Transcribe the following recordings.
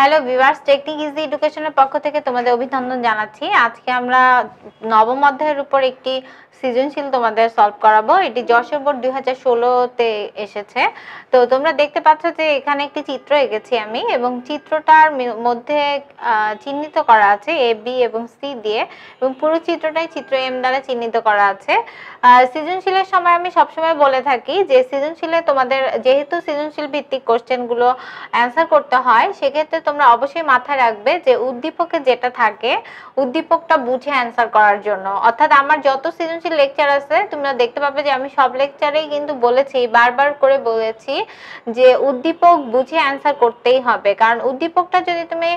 Hello viewers technique easy এডুকেশনের পক্ষ থেকে তোমাদের অভিনন্দন জানাচ্ছি। আজকে আমরা নবম অধ্যায়ের উপর একটি সৃজনশীল তোমাদের সলভ করাবো। এটি যশোর বোর্ড দুই হাজার ষোলোতে এসেছে। তো তোমরা দেখতে পাচ্ছ যে এখানে একটি চিত্র এঁকেছি আমি এবং চিত্রটার মধ্যে চিহ্নিত করা আছে এ বি এবং সি দিয়ে এবং পুরো চিত্রটাই চিত্র এম দ্বারা চিহ্নিত করা আছে। সৃজনশীলের সময় আমি সবসময় বলে থাকি যে সৃজনশীলে তোমাদের, যেহেতু সৃজনশীল ভিত্তিক কোশ্চেনগুলো অ্যান্সার করতে হয়, সেক্ষেত্রে তোমরা অবশ্যই মাথায় রাখবে যে উদ্দীপকে যেটা থাকে, উদ্দীপকটা বুঝে অ্যান্সার করার জন্য। অর্থাৎ আমার যত সৃজনশীল লেকচার আছে, তোমরা দেখতে পাবে যে আমি সব লেকচারেই কিন্তু বলেছি, বারবার করে বলেছি যে উদ্দীপক বুঝে অ্যান্সার করতেই হবে। কারণ উদ্দীপকটা যদি তুমি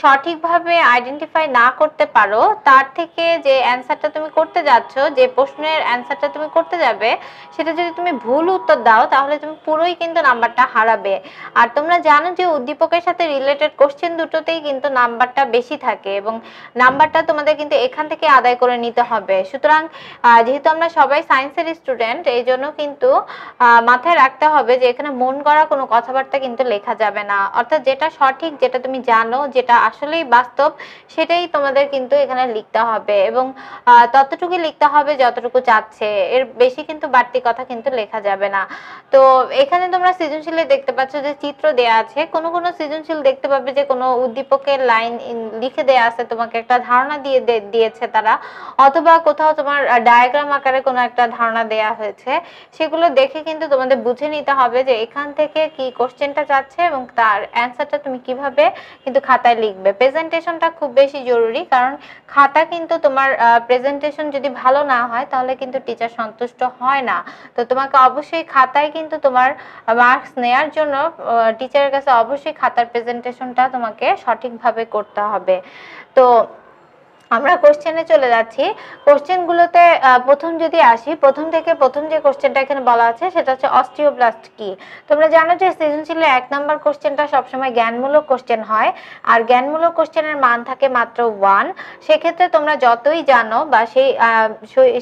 সঠিকভাবে আইডেন্টিফাই না করতে পারো, তার থেকে যে অ্যান্সারটা তুমি করতে যাচ্ছ, যে প্রশ্নের অ্যান্সারটা তুমি করতে যাবে, সেটা যদি তুমি ভুল উত্তর দাও, তাহলে তুমি পুরোই কিন্তু নাম্বারটা হারাবে। আর তোমরা জানো যে উদ্দীপকের সাথে রিলেটেড কোশ্চেন দুটোতেই কিন্তু নাম্বারটা বেশি থাকে এবং নাম্বারটা তোমাদের কিন্তু এখান থেকে আদায় করে নিতে হবে। সুতরাং যেহেতু আমরা সবাই সায়েন্সের স্টুডেন্ট এই জন্য কিন্তু মাথায় রাখতে হবে যে এখানে মন করা কোনো কথাবার্তা কিন্তু লেখা যাবে না। অর্থাৎ যেটা সঠিক যেটা তুমি জানো যেটা আসলেই বাস্তব সেটাই তোমাদের কিন্তু এখানে লিখতে হবে এবং আহ, ততটুকুই লিখতে হবে যতটুকু চাচ্ছে। এর বেশি কিন্তু বাড়তি কথা কিন্তু লেখা যাবে না। তো এখানে তোমরা সৃজনশীলে দেখতে পাচ্ছ যে চিত্র দেয়া আছে। কোনো কোনো সৃজনশীল দেখতে পাবে যে কোনো উদ্দীপকের লাইন লিখে দেয়া আছে, তোমাকে একটা ধারণা দিয়ে দিয়েছে তারা। অথবা কোথাও তোমার ডায়াগ্রাম আকারে কোনো একটা ধারণা দেয়া হয়েছে। সেগুলো দেখে কিন্তু তোমাদের বুঝে নিতে হবে যে এখান থেকে কি কোশ্চেনটা চাচ্ছে এবং তার অ্যান্সারটা তুমি কীভাবে কিন্তু খাতায় লিখবে। প্রেজেন্টেশনটা খুব বেশি জরুরি, কারণ খাতা কিন্তু তোমার প্রেজেন্টেশন যদি ভালো না হয়, তাহলে কিন্তু টিচার সন্তুষ্ট হয় না। তো তোমাকে অবশ্যই খাতায় কিন্তু তোমার মার্কস নেয়ার জন্য টিচারের কাছে অবশ্যই খাতার প্রেজেন্টেশনটা তোমাকে সঠিকভাবে করতে হবে। তো আমরা কোশ্চেনে চলে যাচ্ছি। কোশ্চেনগুলোতে প্রথম যদি আসি, প্রথম থেকে প্রথম যে কোশ্চেনটা এখানে বলা আছে, সেটা হচ্ছে অস্টিওব্লাস্ট কি? তোমরা জানো যে সৃজনশীলের এক নম্বর কোশ্চেনটা সবসময় জ্ঞানমূলক কোশ্চেন হয়, আর জ্ঞানমূলক কোশ্চেনের মান থাকে মাত্র ওয়ান সেক্ষেত্রে তোমরা যতই জানো বা সেই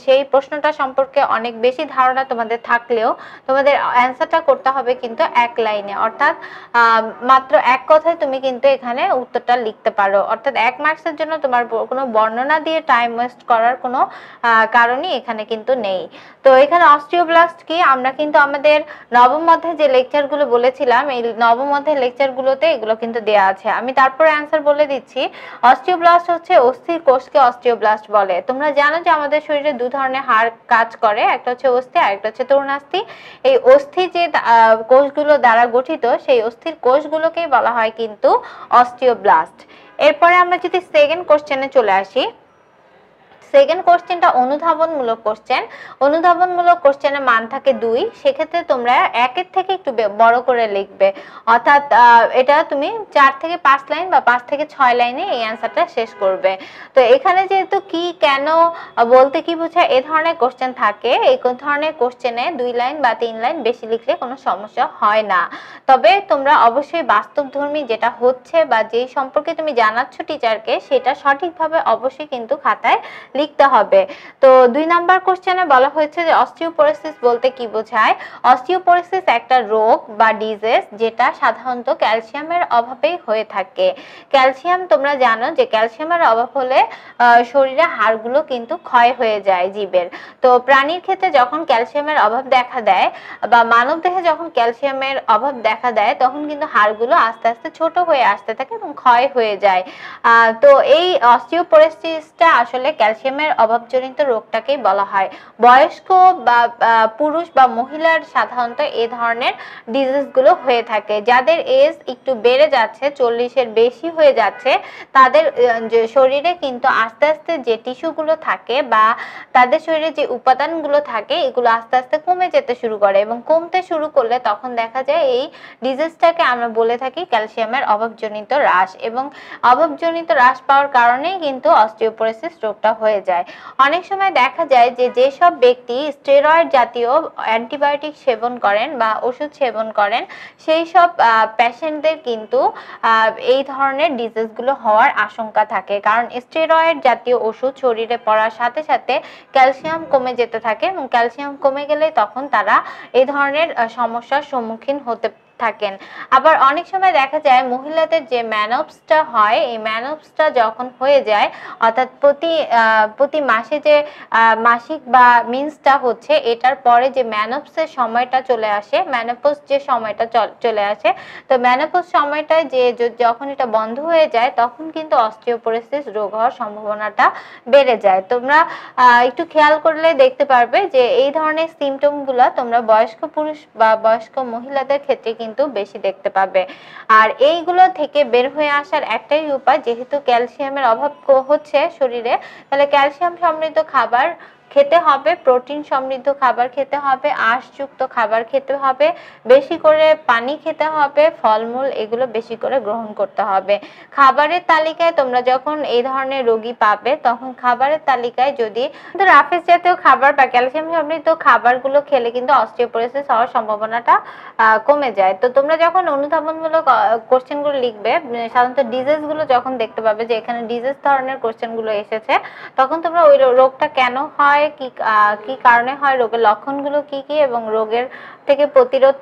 সেই- প্রশ্নটা সম্পর্কে অনেক বেশি ধারণা তোমাদের থাকলেও, তোমাদের অ্যান্সারটা করতে হবে কিন্তু এক লাইনে। অর্থাৎ মাত্র এক কথায় তুমি কিন্তু এখানে উত্তরটা লিখতে পারো। অর্থাৎ এক মার্কসের জন্য তোমার কোনো বর্ণনা দিয়ে টাইম ওয়েস্ট করার কোনো কারণই এখানে কিন্তু নেই। তো এখানে অস্টিওব্লাস্ট কি? আমরা কিন্তু আমাদের নবম মধ্যে যে লেকচারগুলো বলেছিলাম, এই নবম অধ্যায়ের লেকচারগুলোতে এগুলো কিন্তু দেয়া আছে। আমি তারপরে অ্যান্সার বলে দিচ্ছি। অস্টিওব্লাস্ট হচ্ছে অস্থির কোষকে অস্টিওব্লাস্ট বলে। তোমরা জানো যে আমাদের শরীরে দু ধরনের হাড় কাজ করে, একটা হচ্ছে অস্থি আর একটা হচ্ছে তরুণাস্থি। এই অস্থি যে কোষগুলো দ্বারা গঠিত, সেই অস্থির কোষগুলোকেই বলা হয় কিন্তু অস্টিওব্লাস্ট এরপরে আমরা যদি সেকেন্ড কোশ্চেনে চলে আসি সেকেন্ড কোশ্চেনটা অনুধাবনমূলক কোশ্চেন অনুধাবনমূলক কোশ্চেনের মান থাকে দুই। সেক্ষেত্রে তোমরা একের থেকে একটু বড় করে লিখবে। অর্থাৎ এটা তুমি চার থেকে পাঁচ লাইন বা পাঁচ থেকে ছয় লাইনে এই অ্যান্সারটা শেষ করবে। তো এখানে যেহেতু কি, কেন, বলতে কি বোঝায়, এ ধরনের কোশ্চেন থাকে। এই ধরনের কোশ্চেনে দুই লাইন বা তিন লাইন বেশি লিখলে কোনো সমস্যা হয় না। তবে তোমরা অবশ্যই বাস্তবধর্মী যেটা হচ্ছে বা যেই সম্পর্কে তুমি জানাচ্ছ টিচারকে সেটা সঠিকভাবে অবশ্যই কিন্তু খাতায় লিখতে হবে। তো দুই নাম্বার কোশ্চেনে বলা হয়েছে যে অস্টিওপোরোসিস বলতে কি বোঝায়? অস্টিওপোরোসিস একটা রোগ বা ডিজিজ যেটা সাধারণত ক্যালসিয়ামের অভাবেই হয়ে থাকে। ক্যালসিয়াম তোমরা জানো যে ক্যালসিয়ামের অভাব হলে শরীরে হাড়গুলো কিন্তু ক্ষয় হয়ে যায় জীবের। তো প্রাণীর ক্ষেত্রে যখন ক্যালসিয়ামের অভাব দেখা দেয় বা মানব দেহে যখন ক্যালসিয়ামের অভাব দেখা দেয়, তখন কিন্তু হাড়গুলো আস্তে আস্তে ছোট হয়ে আসতে থাকে এবং ক্ষয় হয়ে যায়। তো এই অস্টিওপোরোসিসটা আসলে ক্যালসিয়ামের অভাবজনিত রোগটাকেই বলা হয়। বয়স্ক বা পুরুষ বা মহিলার সাধারণত এ ধরনের ডিজিজগুলো হয়ে থাকে। যাদের এজ একটু বেড়ে যাচ্ছে, চল্লিশের বেশি হয়ে যাচ্ছে, তাদের শরীরে কিন্তু আস্তে আস্তে যে টিস্যুগুলো থাকে বা তাদের শরীরে যে উপাদানগুলো থাকে, এগুলো আস্তে আস্তে কমে যেতে শুরু করে এবং কমতে শুরু করলে তখন দেখা যায় এই ডিজিজটাকে আমরা বলে থাকি ক্যালসিয়ামের অভাবজনিত হ্রাস এবং অভাবজনিত হ্রাস পাওয়ার কারণেই কিন্তু অস্টিওপোরোসিস রোগটা হয়ে যায়। অনেক সময় দেখা যায় যে, যেসব ব্যক্তি স্টেরয়েড জাতীয় অ্যান্টিবায়োটিক সেবন করেন বা ওষুধ সেবন করেন সেই সব পেশেন্টদের কিন্তু এই ধরনের ডিজিজগুলো হওয়ার আশঙ্কা থাকে। কারণ স্টেরয়েড জাতীয় ওষুধ শরীরে পড়ার সাথে সাথে ক্যালসিয়াম কমে যেতে থাকে এবং ক্যালসিয়াম কমে গেলে তখন তারা এই ধরনের সমস্যার সম্মুখীন হতে থাকেন। আবার অনেক সময় দেখা যায় মহিলাদের যে ম্যানপসটা হয়, এই ম্যানপসটা যখন হয়ে যায়, অর্থাৎ প্রতি প্রতি মাসে যে মাসিক বা মিন্সটা হচ্ছে, এটার পরে যে ম্যানপসের সময়টা চলে আসে ম্যানোপোজ যে সময়টা চলে আসে, তো ম্যানোপোজ সময়টায় যে যখন এটা বন্ধ হয়ে যায়, তখন কিন্তু অস্ট্রিওপোরোসিস রোগ হওয়ার সম্ভাবনাটা বেড়ে যায়। তোমরা একটু খেয়াল করলে দেখতে পারবে যে, এই ধরনের সিমটমগুলো তোমরা বয়স্ক পুরুষ বা বয়স্ক মহিলাদের ক্ষেত্রে কিন্তু বেশি দেখতে পাবে। আর এইগুলো থেকে বের হয়ে আসার একটাই উপায়, যেহেতু ক্যালসিয়ামের অভাব হচ্ছে শরীরে, তাহলে ক্যালসিয়াম সমৃদ্ধ খাবার খেতে হবে, প্রোটিন সমৃদ্ধ খাবার খেতে হবে, আঁশযুক্ত খাবার খেতে হবে, বেশি করে পানি খেতে হবে, ফলমূল এগুলো বেশি করে গ্রহণ করতে হবে। খাবারের তালিকায় তোমরা যখন এই ধরনের রোগী পাবে, তখন খাবারের তালিকায় যদি রাফেজ জাতীয় খাবার বা ক্যালসিয়াম সমৃদ্ধ খাবারগুলো খেলে কিন্তু অস্ট্রিওপোরোসিস হওয়ার সম্ভাবনাটা কমে যায়। তো তোমরা যখন অনুধাবনমূলক কোশ্চেনগুলো লিখবে সাধারণত ডিজিজগুলো যখন দেখতে পাবে যে এখানে ডিজিজ ধরনের কোশ্চেনগুলো এসেছে, তখন তোমরা ওই রোগটা কেন হয় হয়, কি কি কারণে হয়, রোগের লক্ষণগুলো কি কি এবং রোগের থেকে প্রতিরোধ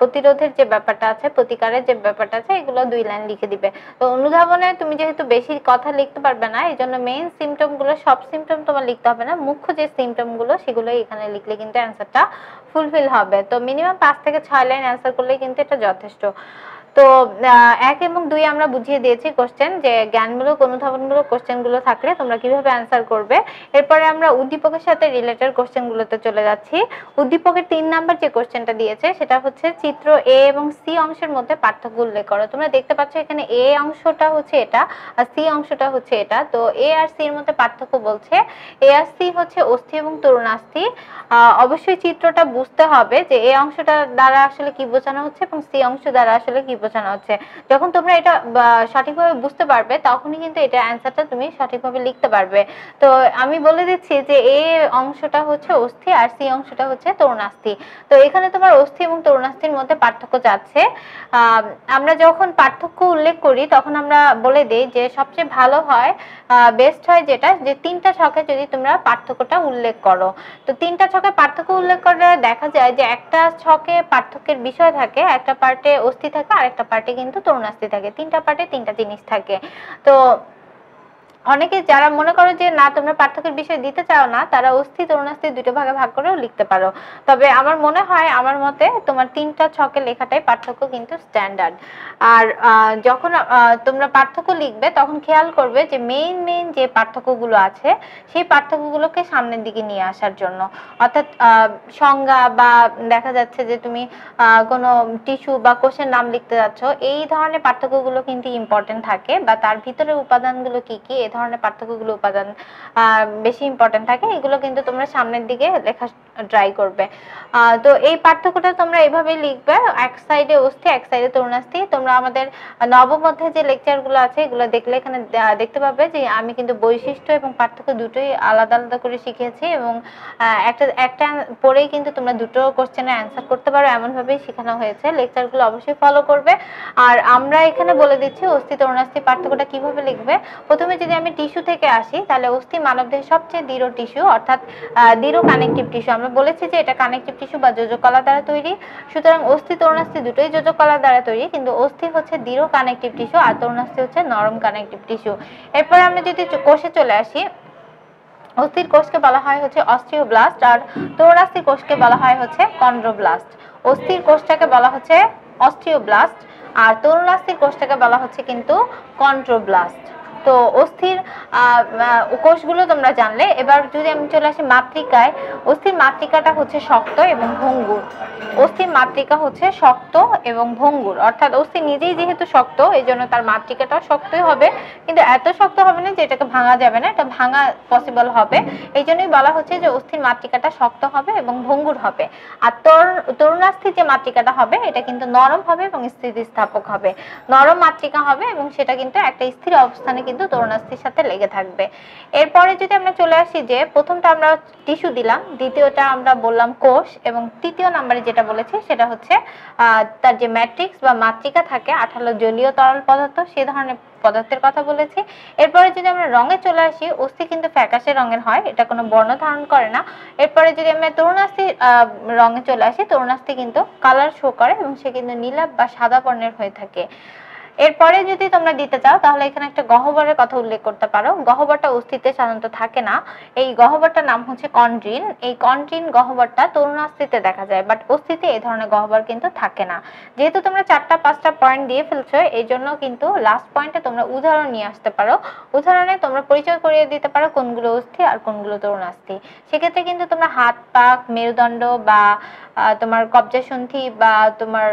প্রতিরোধের যে ব্যাপারটা আছে, প্রতিকারের যে ব্যাপারটা আছে, এগুলো দুই লাইন লিখে দিবে। তো অনুধাবনে তুমি যেহেতু বেশি কথা লিখতে পারবে না এই জন্য মেইন সিমটমগুলো সব সিমটম তোমার লিখতে হবে না, মুখ্য যে সিমটমগুলো সেগুলো এখানে লিখলে কিন্তু অ্যান্সারটা ফুলফিল হবে। তো মিনিমাম পাঁচ থেকে ছয় লাইন অ্যান্সার করলে কিন্তু এটা যথেষ্ট। তো এক এবং দুই আমরা বুঝিয়ে দিয়েছি কোশ্চেন যে জ্ঞানমূলক, অনুধাবনমূলক কোশ্চেনগুলো থাকলে তোমরা কীভাবে অ্যান্সার করবে। এরপরে আমরা উদ্দীপকের সাথে রিলেটেড কোশ্চেনগুলোতে চলে যাচ্ছি। উদ্দীপকের তিন নাম্বার যে কোশ্চেনটা দিয়েছে, সেটা হচ্ছে চিত্র এ এবং সি অংশের মধ্যে পার্থক্য উল্লেখ করো। তোমরা দেখতে পাচ্ছ এখানে এ অংশটা হচ্ছে এটা আর সি অংশটা হচ্ছে এটা। তো এ আর সি এর মধ্যে পার্থক্য বলছে। এ আর সি হচ্ছে অস্থি এবং তরুণাস্থি। অবশ্যই চিত্রটা বুঝতে হবে যে এ অংশটা দ্বারা আসলে কি বোঝানো হচ্ছে এবং সি অংশ দ্বারা আসলে কি বোঝানো হচ্ছে। যখন তোমরা এটা সঠিকভাবে বুঝতে পারবে, তখনই কিন্তু এটা অ্যান্সারটা তুমি সঠিকভাবে লিখতে পারবে। তো আমি বলে দিচ্ছি যে, এ অংশটা হচ্ছে অস্থি আর সি অংশটা হচ্ছে তরুণাস্থি। তো এখানে তোমার অস্থি এবং তরুণাস্থির মধ্যে পার্থক্য যাচ্ছে। আমরা যখন পার্থক্য উল্লেখ করি, তখন আমরা বলে দিই যে, সবচেয়ে ভালো হয় বেস্ট হয় যেটা যে, তিনটা ছকে যদি তোমরা পার্থক্যটা উল্লেখ করো। তো তিনটা ছকে পার্থক্য উল্লেখ করলে দেখা যায় যে, একটা ছকে পার্থক্যের বিষয় থাকে, একটা পার্টে অস্থি থাকে আর একটা পার্টে কিন্তু তরুণাস্থি থাকে তিনটা পার্টে তিনটা জিনিস থাকে। তো অনেকে যারা মনে করো যে, না, তোমরা পার্থক্যের বিষয় দিতে চাও না, তারা অস্থি তরুণাস্থি দুটো ভাগে ভাগ করেও লিখতে পারো। তবে আমার মনে হয়, আমার মতে তোমার তিনটা ছকে লেখাটাই পার্থক্য কিন্তু স্ট্যান্ডার্ড আর যখন তোমরা পার্থক্য লিখবে, তখন খেয়াল করবে যে মেইন মেইন যে পার্থক্যগুলো আছে, সেই পার্থক্যগুলোকে সামনের দিকে নিয়ে আসার জন্য। অর্থাৎ সংজ্ঞা বা দেখা যাচ্ছে যে, তুমি কোনো টিস্যু বা কোষের নাম লিখতে যাচ্ছ, এই ধরনের পার্থক্যগুলো কিন্তু ইম্পর্টেন্ট থাকে, বা তার ভিতরে উপাদানগুলো কি কি, এ ধরনের পার্থক্যগুলো উপাদান বেশি ইম্পর্টেন্ট থাকে এগুলো কিন্তু তোমরা সামনের দিকে লেখা ট্রাই করবে। তো এই পার্থক্যটা তোমরা এইভাবেই লিখবে, এক সাইডে অস্থি, এক সাইডে তরুণাস্থি। তোমরা আমাদের নবম অধ্যায়ে যে লেকচারগুলো আছে, এগুলো দেখলে এখানে দেখতে পাবে যে আমি কিন্তু বৈশিষ্ট্য এবং পার্থক্য দুটোই আলাদা আলাদা করে শিখিয়েছি এবং একটা একটা পরেই কিন্তু তোমরা দুটো কোশ্চেনের অ্যান্সার করতে পারো, এমনভাবেই শেখানো হয়েছে। লেকচারগুলো অবশ্যই ফলো করবে। আর আমরা এখানে বলে দিচ্ছি অস্থি, তরুণাস্থি পার্থক্যটা কীভাবে লিখবে? প্রথমে যদি আমি টিস্যু থেকে আসি, তাহলে অস্থি মানবদেহের সবচেয়ে দৃঢ় টিস্যু অর্থাৎ দৃঢ় কানেকটিভ টিস্যু আমরা বলেছি যে এটা কানেকটিভ টিস্যু বা যোজক কলা দ্বারা তৈরি। সুতরাং অস্থি তরুণাস্থি দুটোই যোজক কলা দ্বারা তৈরি, কিন্তু অস্থি হচ্ছে দৃঢ় কানেকটিভ টিস্যু আর তরুণাস্থি হচ্ছে নরম কানেকটিভ টিস্যু এরপর আমরা যদি কোষে চলে আসি, অস্থির কোষকে বলা হয় হচ্ছে অস্ট্রিওব্লাস্ট আর তরুণাস্থির কোষকে বলা হয় হচ্ছে কন্ড্রোব্লাস্ট অস্থির কোষটাকে বলা হচ্ছে অস্ট্রিওব্লাস্ট আর তরুণাস্থির কোষটাকে বলা হচ্ছে কিন্তু কন্ট্রোব্লাস্ট তো অস্থির কোষগুলো তোমরা জানলে। এবার যদি আমি চলে আসি মাতৃকায়, অস্থির মাতৃকাটা হচ্ছে শক্ত এবং ভঙ্গুর। অস্থির মাতৃকা হচ্ছে শক্ত এবং ভঙ্গুর। অর্থাৎ অস্থি নিজেই যেহেতু শক্ত এই জন্য তার মাতৃকাটাও শক্তই হবে। কিন্তু এত শক্ত হবে না যে এটাকে ভাঙা যাবে না, এটা ভাঙা পসিবল হবে। এই জন্যই বলা হচ্ছে যে অস্থির মাতৃকাটা শক্ত হবে এবং ভঙ্গুর হবে। আর তরুণাস্থির যে মাতৃকাটা হবে, এটা কিন্তু নরম হবে এবং স্থিতিস্থাপক হবে। নরম মাতৃকা হবে এবং সেটা কিন্তু একটা স্থির অবস্থানে কিন্তু কিন্তু তরুণাস্থির সাথে লেগে থাকবে। এরপরে যদি আমরা চলে আসি যে প্রথমটা আমরা টিস্যু দিলাম, দ্বিতীয়টা আমরা বললাম কোষ এবং তৃতীয় নাম্বারে যেটা বলেছি সেটা হচ্ছে তার যে ম্যাট্রিক্স বা মাতৃকা থাকে, আঠালো জলীয় তরল পদার্থ, সে ধরনের পদার্থের কথা বলেছি। এরপরে যদি আমরা রঙে চলে আসি, অস্থি কিন্তু ফ্যাকাশে রঙের হয়, এটা কোনো বর্ণ ধারণ করে না। এরপরে যদি আমরা তরুণাস্থি রঙে চলে আসি, তরুণাস্থি কিন্তু কালার শো করে এবং সে কিন্তু নীলাভ বা সাদা বর্ণের হয়ে থাকে। এরপরে যদি তোমরা দিতে চাও, তাহলে এখানে একটা গহ্বরের কথা উল্লেখ করতে পারো। গহ্বরটা অস্থিতে সাধারণত থাকে না। এই গহ্বরটার নাম হচ্ছে কন্ড্রিন। এই কন্ড্রিন গহ্বরটা তরুণাস্থিতে দেখা যায় বাট অস্থিতে এই ধরনের গহ্বর কিন্তু থাকে না। যেহেতু তোমরা চারটা, পাঁচটা পয়েন্ট দিয়ে ফেলছো এই জন্য কিন্তু লাস্ট পয়েন্টে তোমরা উদাহরণ নিয়ে আসতে পারো। উদাহরণে তোমরা পরিচয় করিয়ে দিতে পারো কোনগুলো অস্থি আর কোনগুলো তরুণাস্থি। সেক্ষেত্রে কিন্তু তোমরা হাত, পাক, মেরুদণ্ড বা তোমার কবজাসন্ধি বা তোমার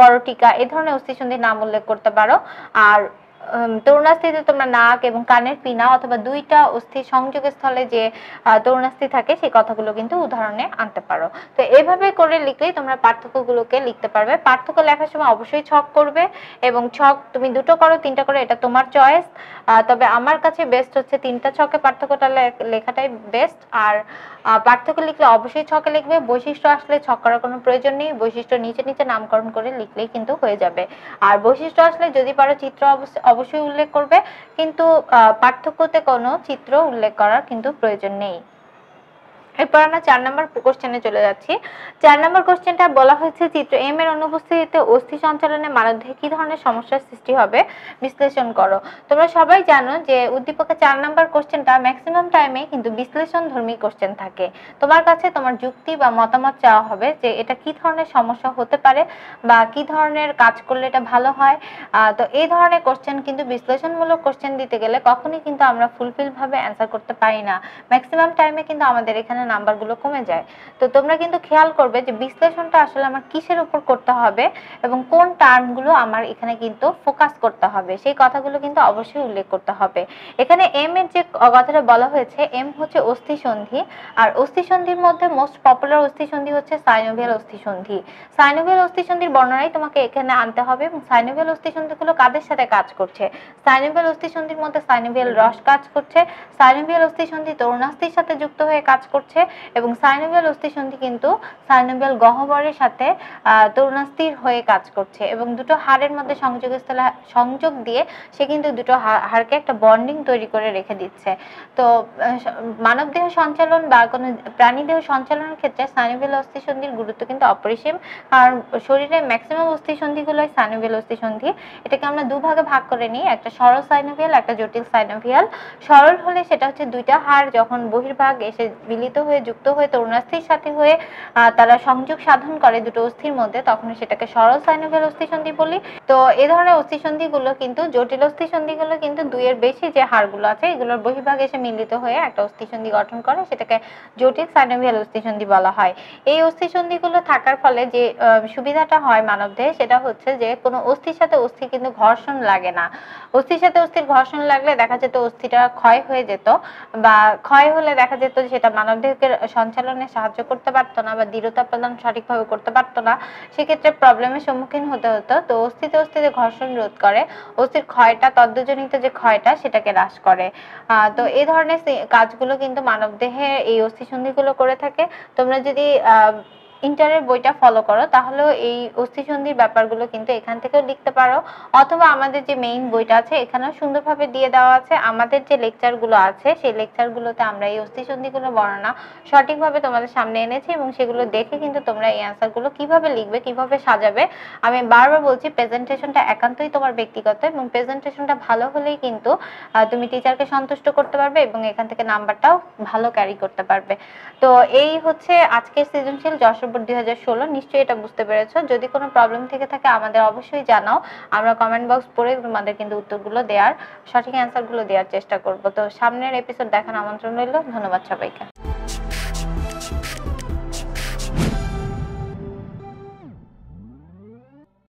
করটিকা এ ধরনের অস্থিসন্ধির নাম উল্লেখ করতে পারো। আর তরুণাস্থিতে তোমরা নাক এবং কানের পিনা অথবা দুইটা অস্থি সংযোগের স্থলে যে তরুণাস্থি থাকে, সেই কথাগুলো কিন্তু উদাহরণে আনতে পারো। তো এভাবে করে লিখলেই তোমরা পার্থক্যগুলোকে লিখতে পারবে। পার্থক্য লেখার সময় অবশ্যই ছক করবে এবং ছক তুমি দুটো করো, তিনটা করো, এটা তোমার চয়েস তবে আমার কাছে বেস্ট হচ্ছে তিনটা ছকে পার্থক্যটা লেখাটাই বেস্ট আর পার্থক্য লিখলে অবশ্যই ছকে লিখবে। বৈশিষ্ট্য আসলে ছক করার কোনো প্রয়োজন নেই। বৈশিষ্ট্য নিচে নিচে নামকরণ করে লিখলেই কিন্তু হয়ে যাবে। আর বৈশিষ্ট্য আসলে যদি পারো চিত্র অবশ্য- অবশ্যই উল্লেখ করবে। কিন্তু পার্থক্যতে কোনো চিত্র উল্লেখ করার কিন্তু প্রয়োজন নেই। এরপর আমরা চার নম্বর কোশ্চেনে চলে যাচ্ছি। চার নম্বর কোশ্চেনটা বলা হয়েছে চিত্র এম এর অনুপস্থিতিতে অস্থি সঞ্চালনে মানবদেহে কি ধরনের সমস্যার সৃষ্টি হবে? বিশ্লেষণ করো। তোমরা সবাই জানো যে উদ্দীপকে চার নম্বর কোশ্চেনটা ম্যাক্সিমাম টাইমে কিন্তু বিশ্লেষণ ধর্মী কোশ্চেন থাকে। তোমার কাছে তোমার যুক্তি বা মতামত চাওয়া হবে যে এটা কি ধরনের সমস্যা হতে পারে বা কি ধরনের কাজ করলে এটা ভালো হয়? তো এই ধরনের কোশ্চেন কিন্তু বিশ্লেষণমূলক কোশ্চেন দিতে গেলে কখনই কিন্তু আমরা ফুলফিল ভাবে অ্যান্সার করতে পারি না। ম্যাক্সিমাম টাইমে কিন্তু আমাদের এখানে নাম্বারগুলো কমে যায়। তো তোমরা কিন্তু খেয়াল করবে যে বিশ্লেষণটা আসলে আমার কিসের উপর করতে হবে এবং কোন টার্মগুলো আমার এখানে কিন্তু ফোকাস করতে হবে, সেই কথাগুলো কিন্তু অবশ্যই উল্লেখ করতে হবে। এখানে এম এর যে কথাটা বলা হয়েছে এম হচ্ছে অস্থি সন্ধি আর অস্থি সন্ধির মধ্যে মোস্ট পপুলার অস্থি সন্ধি হচ্ছে সাইনোভিয়াল অস্থি সন্ধি সাইনোভিয়াল অস্থি সন্ধির বর্ণনাই তোমাকে এখানে আনতে হবে এবং সাইনোভিয়াল অস্থি সন্ধিগুলো কাদের সাথে কাজ করছে? সাইনোভিয়াল অস্থি সন্ধির মধ্যে সাইনোভিয়াল রস কাজ করছে সাইনোভিয়াল অস্থি সন্ধি তরুণাস্থির সাথে যুক্ত হয়ে কাজ করছে এবং সাইনোভিয়াল অস্থি সন্ধি কিন্তু সাইনোভিয়াল গহ্বরের সাথে তরুণাস্থির হয়ে কাজ করছে এবং দুটো হাড়ের মধ্যে সংযোগস্থলে সংযোগ দিয়ে সে কিন্তু দুটো হাড়কে একটা বন্ডিং তৈরি করে রেখে দিচ্ছে। তো মানব দেহ সঞ্চালন বা কোনো প্রাণী দেহ সঞ্চালনের ক্ষেত্রে সাইনোভিয়াল অস্থি সন্ধির গুরুত্ব কিন্তু অপরিসীম। কারণ শরীরে ম্যাক্সিমাম অস্থি সন্ধিগুলো সাইনোভিয়াল অস্থি সন্ধি এটাকে আমরা দুভাগে ভাগ করে নিই, একটা সরল সাইনোভিয়াল একটা জটিল সাইনোভিয়াল সরল হলে সেটা হচ্ছে দুইটা হাড় যখন বহির্ভাগ এসে মিলিত হয়ে, যুক্ত হয়ে তরুণাস্থির সাথে হয়ে তারা সংযোগ সাধন করে দুটো অস্থির মধ্যে তখন সেটাকে সরল সাইনোভিয়াল অস্থিসন্ধি বলি। তো এ ধরনের অস্থিসন্ধিগুলো কিন্তু, জটিল অস্থিসন্ধিগুলো কিন্তু দুইয়ের বেশি যে হাড়গুলো আছে, এগুলোর বহির্ভাগ এসে মিলিত হয়ে একটা অস্থিসন্ধি গঠন করে, সেটাকে জটিল সাইনোভিয়াল অস্থিসন্ধি বলা হয়। এই অস্থিসন্ধিগুলো থাকার ফলে যে সুবিধাটা হয় মানবদেহে সেটা হচ্ছে যে, কোনো অস্থির সাথে অস্থি কিন্তু ঘর্ষণ লাগে না। অস্থির সাথে অস্থির ঘর্ষণ লাগলে দেখা যেত অস্থিটা ক্ষয় হয়ে যেত, বা ক্ষয় হলে দেখা যেত সেটা মানবদেহকে সঞ্চালনে সাহায্য করতে পারতো না বা দৃঢ়তা প্রদান সঠিকভাবে করতে পারতো না সেক্ষেত্রে প্রবলেমের সম্মুখীন হতে হতো। তো অস্থিতে অস্থিতে ঘর্ষণ রোধ করে অস্থির ক্ষয়টা তদ্যজনিত যে ক্ষয়টা সেটাকে হ্রাস করে। তো এই ধরনের কাজগুলো কিন্তু মানবদেহে এই অস্থিসন্ধিগুলো করে থাকে। তোমরা যদি আহ, ইন্টারের বইটা ফলো করো, তাহলেও এই অস্থিসন্ধির ব্যাপারগুলো কিন্তু এখান থেকেও লিখতে পারো। অথবা আমাদের যে মেইন বইটা আছে, এখানেও সুন্দরভাবে দিয়ে দেওয়া আছে। আমাদের যে লেকচারগুলো আছে, সেই লেকচারগুলোতে আমরা এই অস্থিসন্ধিগুলো বর্ণনা সঠিকভাবে তোমাদের সামনে এনেছি এবং সেগুলো দেখে কিন্তু তোমরা এই অ্যান্সারগুলো কীভাবে লিখবে, কীভাবে সাজাবে। আমি বারবার বলছি প্রেজেন্টেশনটা একান্তই তোমার ব্যক্তিগত এবং প্রেজেন্টেশনটা ভালো হলেই কিন্তু তুমি টিচারকে সন্তুষ্ট করতে পারবে এবং এখান থেকে নাম্বারটাও ভালো ক্যারি করতে পারবে। তো এই হচ্ছে আজকের সৃজনশীল যশোর বোর্ড দুই হাজার ষোলো, নিশ্চয়ই এটা বুঝতে পেরেছ। যদি কোনো প্রবলেম থেকে থাকে আমাদের অবশ্যই জানাও। আমরা কমেন্ট বক্স পড়ে তোমাদের কিন্তু উত্তরগুলো দেওয়ার, সঠিক অ্যান্সারগুলো দেওয়ার চেষ্টা করব। তো সামনের এপিসোড দেখার আমন্ত্রণ রইল। ধন্যবাদ সবাইকে।